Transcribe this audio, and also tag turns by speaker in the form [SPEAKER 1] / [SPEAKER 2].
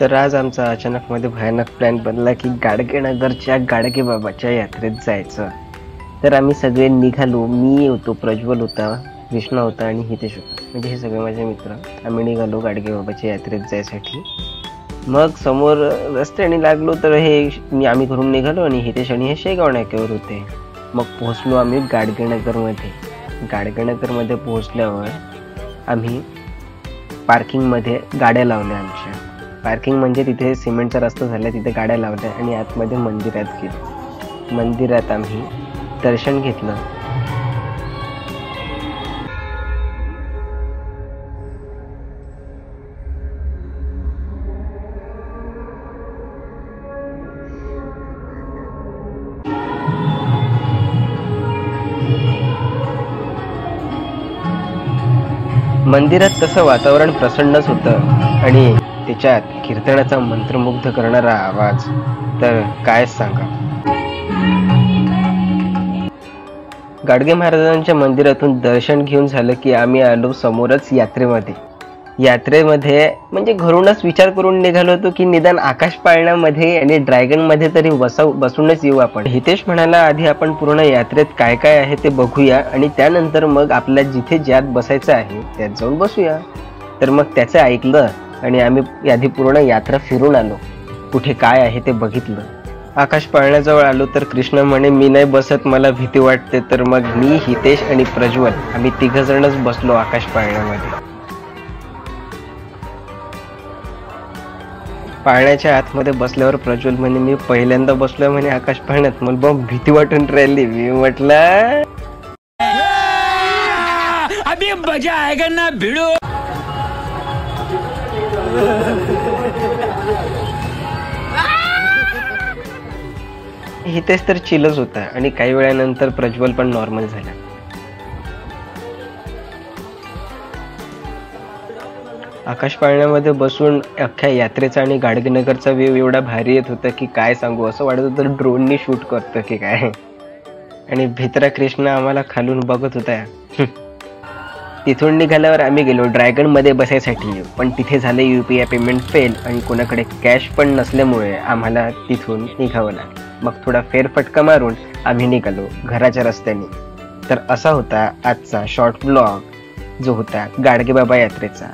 [SPEAKER 1] तर आज आमचा अचानकमध्ये भयानक प्लॅन बनला की गाडगेनगरच्या गाडगे बाबाच्या यात्रेत जायचं. तर आम्ही सगळे निघालो. मी होतो प्रज्वल होता कृष्णा होता आणि हितेश होता. म्हणजे हे सगळे माझे मित्र. आम्ही निघालो गाडगे बाबाच्या यात्रेत जायसाठी. मग समोर रस्त्याने लागलो तर हे मी आम्ही घरून निघालो आणि हितेश आणि हे शेगाव नाक्यावर होते. मग पोहोचलो आम्ही गाडगेनगरमध्ये. गाडगेनगरमध्ये पोहोचल्यावर आम्ही पार्किंगमध्ये गाड्या लावल्या आमच्या. पार्किंग म्हणजे तिथे सिमेंटचा रस्ता झाला तिथे गाड्या लावल्या आणि आतमध्ये मंदिरात गेलो मंदिरात आम्ही दर्शन घेतलं. मंदिरात तसं वातावरण प्रसन्नच होतं आणि त्याच्यात कीर्तनाचा मंत्रमुग्ध करणारा आवाज. तर काय सांगा? गाडगे महाराजांच्या मंदिरातून दर्शन घेऊन झालं की आम्ही आलो समोरच यात्रेमध्ये. यात्रेमध्ये म्हणजे घरूनच विचार करून निघालो होतो की निदान आकाश पाळण्यामध्ये आणि ड्रॅगनमध्ये तरी बसव बसूनच येऊ आपण. हितेश म्हणाला आधी आपण पूर्ण यात्रेत काय काय आहे ते बघूया आणि त्यानंतर मग आपल्या जिथे ज्यात बसायचं आहे त्यात जाऊन बसूया. तर मग त्याचं ऐकलं आणि आम्ही आधी पूर्ण यात्रा फिरून आलो. कुठे काय आहे ते बघितलं. आकाश पाळण्याजवळ आलो तर कृष्ण म्हणे मी नाही बसत मला भीती वाटते. तर मग मी हितेश आणि प्रज्वल आम्ही तिघ जणच बसलो आकाश पाळण्यामध्ये. पाळण्याच्या आतमध्ये बसल्यावर प्रज्वल म्हणे मी पहिल्यांदा बसलोय म्हणे आकाश पाळण्यात. मला बघ भीती वाटून राहिली. मी म्हटलं
[SPEAKER 2] अभी मजा आएगा ना भिड़ो.
[SPEAKER 1] हितेश तर चिलच होता आणि काही वेळानंतर प्रज्वल पण नॉर्मल झाला. आकाश पाळण्यामध्ये बसून अख्ख्या यात्रेचा आणि गाडगेनगरचा व्ह्यू एवढा भारी येत होता की काय सांगू असं वाटत होतं ड्रोननी शूट करतो की काय. आणि भित्रा कृष्णा आम्हाला खालून बघत होता तिथून निघाल्यावर आम्ही गेलो ड्रॅगनमध्ये बसायसाठी. पण तिथे झाले U P I payment fail आणि कोणाकडे कॅश पण नसल्यामुळे आम्हाला तिथून निघावं लागलं. मग थोडा फेरफटका मारून आम्ही निघालो घराच्या रस्त्याने. तर असा होता आजचा शॉर्ट ब्लॉग जो होता गाडगेबाबा यात्रेचा.